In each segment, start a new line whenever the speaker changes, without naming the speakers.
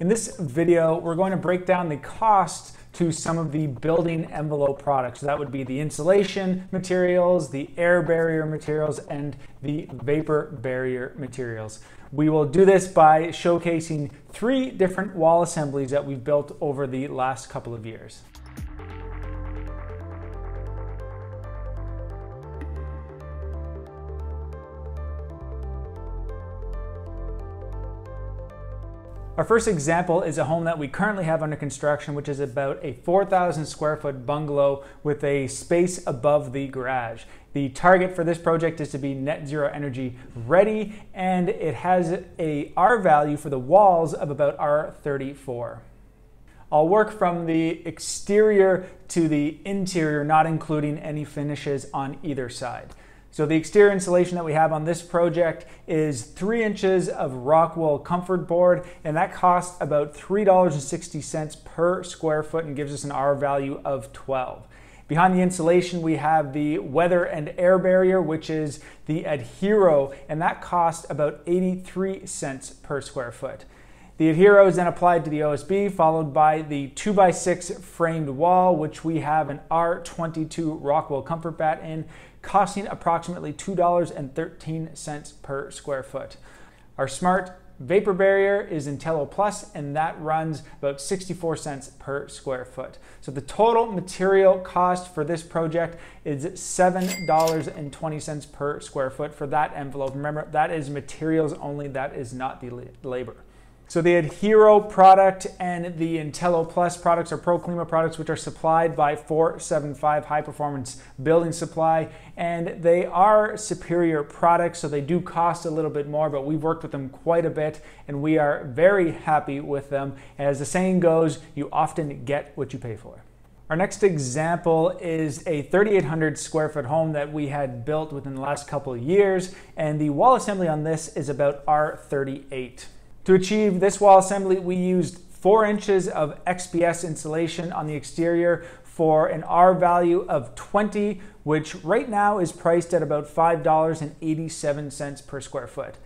In this video, we're going to break down the cost to some of the building envelope products. That would be the insulation materials, the air barrier materials, and the vapor barrier materials. We will do this by showcasing three different wall assemblies that we've built over the last couple of years. Our first example is a home that we currently have under construction, which is about a 4,000 square foot bungalow with a space above the garage. The target for this project is to be net zero energy ready, and it has a R value for the walls of about R34. I'll work from the exterior to the interior, not including any finishes on either side. So the exterior insulation that we have on this project is three inches of Rockwool comfort board, and that costs about $3.60 per square foot and gives us an R value of 12. Behind the insulation, we have the weather and air barrier, which is the Adhero, and that costs about 83 cents per square foot. The Adhero is then applied to the OSB, followed by the 2x6 framed wall, which we have an R22 Rockwool comfort bat in, costing approximately $2.13 per square foot. Our smart vapor barrier is Intello Plus, and that runs about 64 cents per square foot. So the total material cost for this project is $7.20 per square foot for that envelope. Remember, that is materials only, that is not the labor. So the Adhero product and the Intello Plus products are ProClima products which are supplied by 475 High Performance Building Supply and they are superior products so they do cost a little bit more but we've worked with them quite a bit and we are very happy with them. As the saying goes, you often get what you pay for. Our next example is a 3,800 square foot home that we had built within the last couple years, and the wall assembly on this is about R38. To achieve this wall assembly, we used four inches of XPS insulation on the exterior for an R value of 20, which right now is priced at about $5.87 per square foot.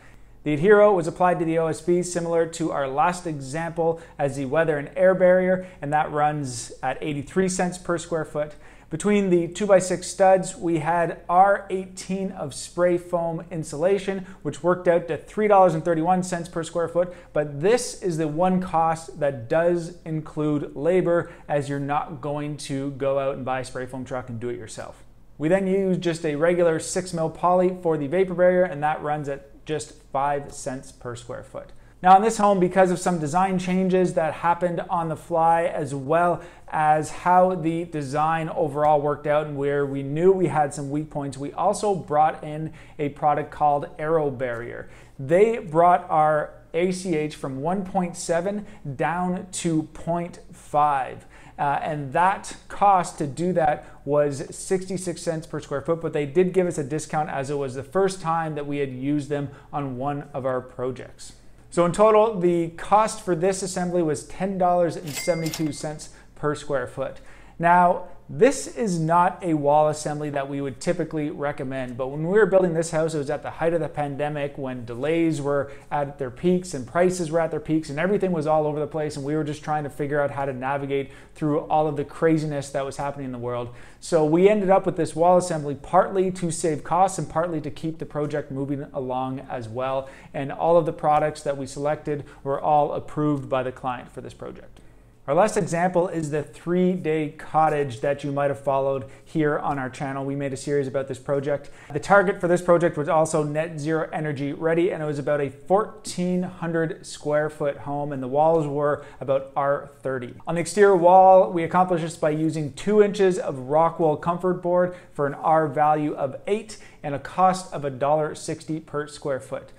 The Adhero was applied to the OSB similar to our last example as the weather and air barrier, and that runs at 83 cents per square foot. Between the 2x6 studs, we had R18 of spray foam insulation, which worked out to $3.31 per square foot. But this is the one cost that does include labor, as you're not going to go out and buy a spray foam truck and do it yourself. We then use just a regular 6 mil poly for the vapor barrier, and that runs at just 5 cents per square foot. Now in this home, because of some design changes that happened on the fly, as well as how the design overall worked out and where we knew we had some weak points, we also brought in a product called AeroBarrier. They brought our ACH from 1.7 down to 0.5. Uh, and that cost to do that was 66 cents per square foot, but they did give us a discount as it was the first time that we had used them on one of our projects. So in total, the cost for this assembly was $10.72 per square foot. Now, this is not a wall assembly that we would typically recommend, but when we were building this house, it was at the height of the pandemic when delays were at their peaks and prices were at their peaks and everything was all over the place, and we were just trying to figure out how to navigate through all of the craziness that was happening in the world. So we ended up with this wall assembly partly to save costs and partly to keep the project moving along as well. And all of the products that we selected were all approved by the client for this project. Our last example is the three day cottage that you might have followed here on our channel. We made a series about this project. The target for this project was also net zero energy ready, and it was about a 1,400 square foot home, and the walls were about R30. On the exterior wall, we accomplished this by using two inches of Rockwool comfort board for an R value of eight and a cost of $1.60 per square foot.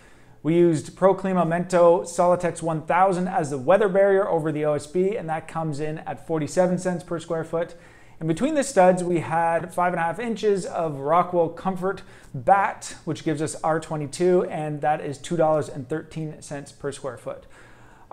We used ProClima Mento Solitex 1000 as the weather barrier over the OSB, and that comes in at 47 cents per square foot. And between the studs, we had five and a half inches of Rockwool Comfort Bat, which gives us R22, and that is $2.13 per square foot.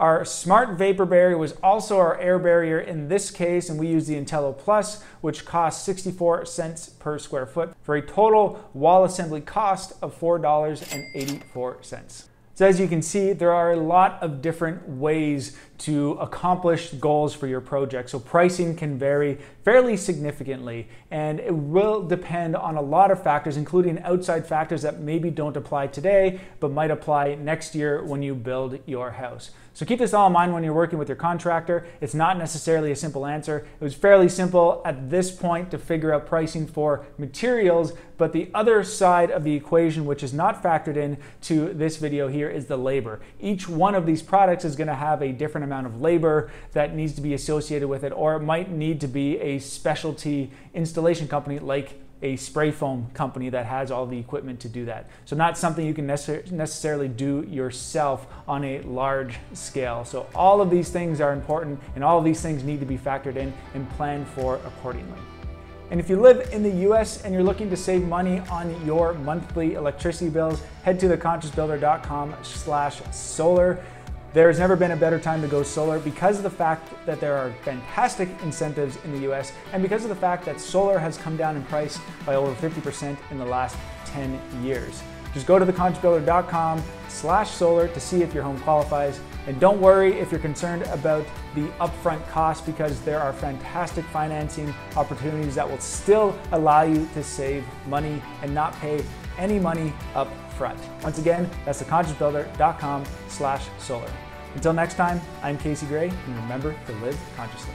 Our smart vapor barrier was also our air barrier in this case, and we use the Intello Plus, which costs 64 cents per square foot for a total wall assembly cost of $4.84. So as you can see, there are a lot of different ways to accomplish goals for your project. So pricing can vary fairly significantly and it will depend on a lot of factors, including outside factors that maybe don't apply today, but might apply next year when you build your house. So keep this all in mind when you're working with your contractor. It's not necessarily a simple answer. It was fairly simple at this point to figure out pricing for materials, but the other side of the equation, which is not factored in to this video here, is the labor. Each one of these products is gonna have a different amount of labor that needs to be associated with it, or it might need to be a specialty installation company like a spray foam company that has all the equipment to do that. So not something you can necessar- necessarily do yourself on a large scale. So all of these things are important and all of these things need to be factored in and planned for accordingly. And if you live in the US and you're looking to save money on your monthly electricity bills, head to theconsciousbuilder.com slash solar. There's never been a better time to go solar because of the fact that there are fantastic incentives in the US and because of the fact that solar has come down in price by over 50% in the last 10 years. Just go to theconsciousbuilder.com slash solar to see if your home qualifies. And don't worry if you're concerned about the upfront cost because there are fantastic financing opportunities that will still allow you to save money and not pay any money up front. Once again, that's theconsciousbuilder.com slash solar. Until next time, I'm Casey Gray, and remember to live consciously.